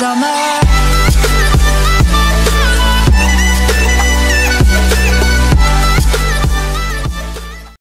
summer.